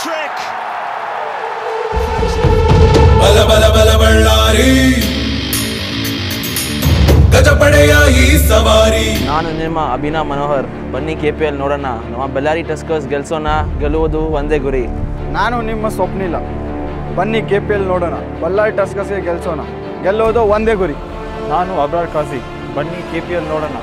hat-trick. ಬಲ ಬಲ ಬಲ ಬಳ್ಳಾರಿ. ಗಜಪಡೆಯ ಈ ಸವಾರಿ. ನಾನು ನಿಮ್ಮ ಅಭಿನವ್ ಮನೋಹರ್. ಬನ್ನಿ ಕೆ ಪಿ ಎಲ್ ನೋಡೋಣ. ನಮ್ಮ ಬಳ್ಳಾರಿ ಟಸ್ಕರ್ಸ್ ಗೆಲ್ಸೋಣ ಗೆಲ್ಲುವುದು ಒಂದೇ ಗುರಿ. ನಾನು ನಿಮ್ಮ ಸ್ವಪ್ನಿಲ್ಲ ಬನ್ನಿ ಕೆ ಪಿ ಎಲ್ ನೋಡೋಣ. ಬಳ್ಳಾರಿ ಟಸ್ಕರ್ಸ್ಗೆ ಗೆಲ್ಸೋಣ. ಗೆಲ್ಲೋದು ಒಂದೇ ಗುರಿ. ನಾನು ಅಬ್ರಾರ್ ಖಾಸಿ ಬನ್ನಿ ಕೆ ಪಿ ಎಲ್ ನೋಡೋಣ.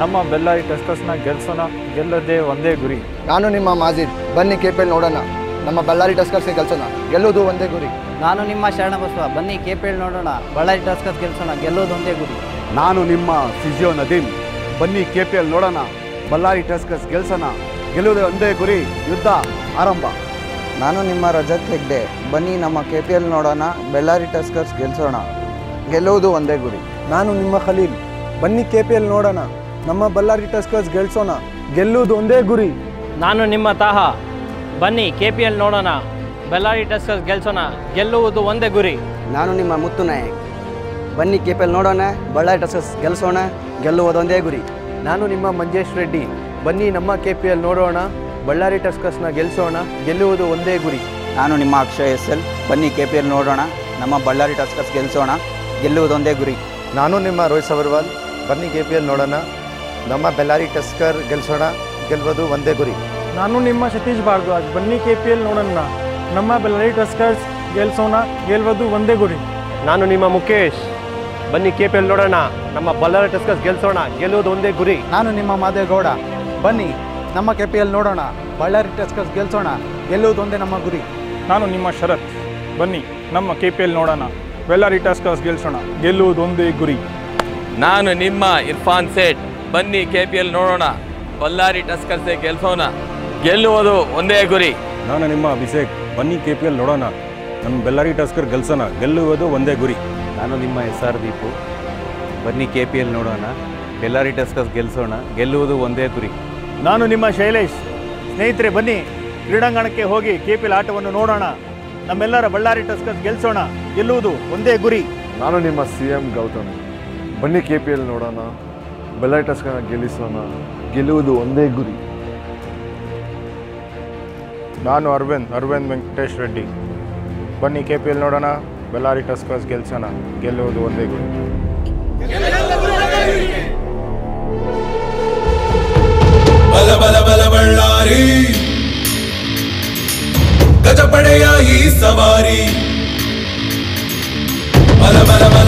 ನಮ್ಮ ಬೆಲ್ಲಾರಿ ಟಸ್ಕರ್ಸ್ನ ಗೆಲ್ಸೋಣ ಗೆಲ್ಲದೇ ಒಂದೇ ಗುರಿ. ನಾನು ನಿಮ್ಮ ಮಾಜಿದ್ ಬನ್ನಿ ಕೆ ಪಿ ಎಲ್ ನೋಡೋಣ. ನಮ್ಮ ಬಳ್ಳಾರಿ ಟಸ್ಕರ್ಸ್ಗೆ ಗೆಲ್ಸೋಣ. ಗೆಲ್ಲೋದು ಒಂದೇ ಗುರಿ. ನಾನು ನಿಮ್ಮ ಶರಣ ಬಸವ ಬನ್ನಿ ಕೆ ಪಿ ಎಲ್ ನೋಡೋಣ. ಬಳ್ಳಾರಿ ಟಸ್ಕರ್ಸ್ ಗೆಲ್ಸೋಣ. ಗೆಲ್ಲೋದು ಒಂದೇ ಗುರಿ. ನಾನು ನಿಮ್ಮ ಫಿಜಿಯೋ ನದೀಮ್. ಬನ್ನಿ ಕೆಪಿಎಲ್ ಪಿ ಎಲ್ ನೋಡೋಣ. ಬಳ್ಳಾರಿ ಟಸ್ಕರ್ಸ್ ಗೆಲ್ಸೋಣ. ಗೆಲ್ಲೋದು ಒಂದೇ ಗುರಿ. ಯುದ್ಧ ಆರಂಭ. ನಾನು ನಿಮ್ಮ ರಜತ್ ಹೆಗ್ಡೆ. ಬನ್ನಿ ನಮ್ಮ ಕೆ ಪಿ ಎಲ್ ನೋಡೋಣ. ಬಳ್ಳಾರಿ ಟಸ್ಕರ್ಸ್ ಗೆಲ್ಸೋಣ. ಗೆಲ್ಲೋದು ಒಂದೇ ಗುರಿ. ನಾನು ನಿಮ್ಮ ಖಲೀಲ್. ಬನ್ನಿ ಕೆ ಪಿ ಎಲ್ ನೋಡೋಣ. ನಮ್ಮ ಬಳ್ಳಾರಿ ಟಸ್ಕರ್ಸ್ ಗೆಲ್ಸೋಣ. ಗೆಲ್ಲುವುದು ಒಂದೇ ಗುರಿ. ನಾನು ನಿಮ್ಮ ತಾಹ. ಬನ್ನಿ ಕೆ ಪಿ ಎಲ್ ನೋಡೋಣ. ಬೆಲ್ಲಾರಿ ಟಸ್ಕರ್ಸ್ ಗೆಲ್ಸೋಣ. ಗೆಲ್ಲುವುದು ಒಂದೇ ಗುರಿ. ನಾನು ನಿಮ್ಮ ಮುತ್ತು ನಾಯಕ್. ಬನ್ನಿ ಕೆ ಪಿ ಎಲ್ ನೋಡೋಣ ಬಳ್ಳಾರಿ ಟಸ್ಕಸ್ ಗೆಲ್ಸೋಣ ಗೆಲ್ಲುವುದೊಂದೇ ಗುರಿ. ನಾನು ನಿಮ್ಮ ಮಂಜೇಶ್ ರೆಡ್ಡಿ. ಬನ್ನಿ ನಮ್ಮ ಕೆ ಪಿ ಎಲ್ ನೋಡೋಣ ಬಳ್ಳಾರಿ ಟಸ್ಕರ್ಸ್ನ ಗೆಲ್ಸೋಣ ಗೆಲ್ಲುವುದು ಒಂದೇ ಗುರಿ. ನಾನು ನಿಮ್ಮ ಅಕ್ಷಯ್ ಎಸ್ ಎಲ್. ಬನ್ನಿ ಕೆ ಪಿ ಎಲ್ ನೋಡೋಣ ನಮ್ಮ ಬಳ್ಳಾರಿ ಟಸ್ಕಸ್ ಗೆಲ್ಸೋಣ ಗೆಲ್ಲುವುದೊಂದೇ ಗುರಿ. ನಾನು ನಿಮ್ಮ ರೋಹಿತ್ ಸಬರ್ವಾಲ್ ಬನ್ನಿ ಕೆ ಪಿ ಎಲ್ ನೋಡೋಣ ನಮ್ಮ ಬೆಳ್ಳಾರಿ ಟಸ್ಕರ್ ಗೆಲ್ಸೋಣ ಗೆಲ್ಲುವುದು ಒಂದೇ ಗುರಿ. ನಾನು ನಿಮ್ಮ ಸತೀಶ್ ಭಾರದ್ವಾಜ್ ಬನ್ನಿ ಕೆ ಪಿ ಎಲ್ ನೋಡೋಣ. ನಮ್ಮ ಬಳ್ಳಾರಿ ಟಸ್ಕರ್ಸ್ ಗೆಲ್ಸೋಣ ಗೆಲ್ಬೋದು ಒಂದೇ ಗುರಿ. ನಾನು ನಿಮ್ಮ ಮುಖೇಶ್ ಬನ್ನಿ ಕೆ ಪಿ ಎಲ್ ನೋಡೋಣ. ನಮ್ಮ ಬಳ್ಳಾರಿ ಟಸ್ಕರ್ಸ್ ಗೆಲ್ಸೋಣ ಗೆಲ್ಲುವುದು ಒಂದೇ ಗುರಿ. ನಾನು ನಿಮ್ಮ ಮಾದೇಗೌಡ. ಬನ್ನಿ ನಮ್ಮ ಕೆ ಪಿ ಎಲ್ ನೋಡೋಣ. ಬಳ್ಳಾರಿ ಟಸ್ಕರ್ಸ್ ಗೆಲ್ಸೋಣ ಗೆಲ್ಲುವುದು ಒಂದೇ ನಮ್ಮ ಗುರಿ. ನಾನು ನಿಮ್ಮ ಶರತ್. ಬನ್ನಿ ನಮ್ಮ ಕೆ ಪಿ ಎಲ್ ನೋಡೋಣ. ಬೆಲ್ಲಾರಿ ಟಸ್ಕಸ್ ಗೆಲ್ಸೋಣ ಗೆಲ್ಲುವುದು ಒಂದೇ ಗುರಿ. ನಾನು ನಿಮ್ಮ ಇರ್ಫಾನ್ ಸೇಠ್. ಬನ್ನಿ ಕೆ ಪಿ ಎಲ್ ನೋಡೋಣ. ಬಳ್ಳಾರಿ ಟಸ್ಕರ್ಸ್ ಗೆಲ್ಸೋಣ. ಗೆಲ್ಲುವುದು ಒಂದೇ ಗುರಿ. ನಾನು ನಿಮ್ಮ ಅಭಿಷೇಕ್. ಬನ್ನಿ ಕೆ ಪಿ ಎಲ್ ನೋಡೋಣ. ನಮ್ಮ ಬೆಲ್ಲಾರಿ ಟಸ್ಕರ್ ಗೆಲ್ಸೋಣ. ಗೆಲ್ಲುವುದು ಒಂದೇ ಗುರಿ. ನಾನು ನಿಮ್ಮ ಎಸ್ ಆರ್ ದೀಪು. ಬನ್ನಿ ಕೆ ಪಿ ಎಲ್ ನೋಡೋಣ. ಬೆಲ್ಲಾರಿ ಟಸ್ಕರ್ ಗೆಲ್ಸೋಣ. ಗೆಲ್ಲುವುದು ಒಂದೇ ಗುರಿ. ನಾನು ನಿಮ್ಮ ಶೈಲೇಶ್. ಸ್ನೇಹಿತರೆ ಬನ್ನಿ ಕ್ರೀಡಾಂಗಣಕ್ಕೆ ಹೋಗಿ ಕೆ ಪಿ ಎಲ್ ಆಟವನ್ನು ನೋಡೋಣ. ನಮ್ಮೆಲ್ಲರ ಬಳ್ಳಾರಿ ಟಸ್ಕರ್ಸ್ ಗೆಲ್ಸೋಣ. ಗೆಲ್ಲುವುದು ಒಂದೇ ಗುರಿ. ನಾನು ನಿಮ್ಮ ಸಿ ಎಂ ಗೌತಮ್. ಬನ್ನಿ ಕೆ ಪಿ ಎಲ್ ನೋಡೋಣ. ಬೆಳ್ಳಾರಿ ಟಸ್ಕರ್ನ ಗೆಲ್ಲಿಸೋಣ. ಗೆಲ್ಲುವುದು ಒಂದೇ ಗುರಿ. ನಾನು ಅರವಿಂದ್ ಅರವಿಂದ್ ವೆಂಕಟೇಶ್ ರೆಡ್ಡಿ. ಬನ್ನಿ ಕೆ ಪಿ ಎಲ್ ನೋಡೋಣ ಬೆಲ್ಲಾರಿ ಟಸ್ಕರ್ಸ್ ಗೆಲ್ಸೋಣ. ಗೆಲ್ಲುವುದು ಒಂದೇ ಗುರಿ. ಬಲ ಬಲ ಬಲ ಬಳ್ಳಾರಿ. ಗಜಪಡೆಯ ಈ ಸವಾರಿ. ಬಲ ಬಲ ಬಲ